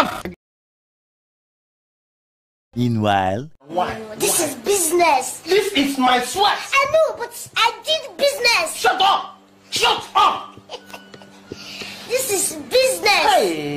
the f Meanwhile. This is business. This is my sweat. I know, but I did business. Shut up! Shut up! this is business. Hey.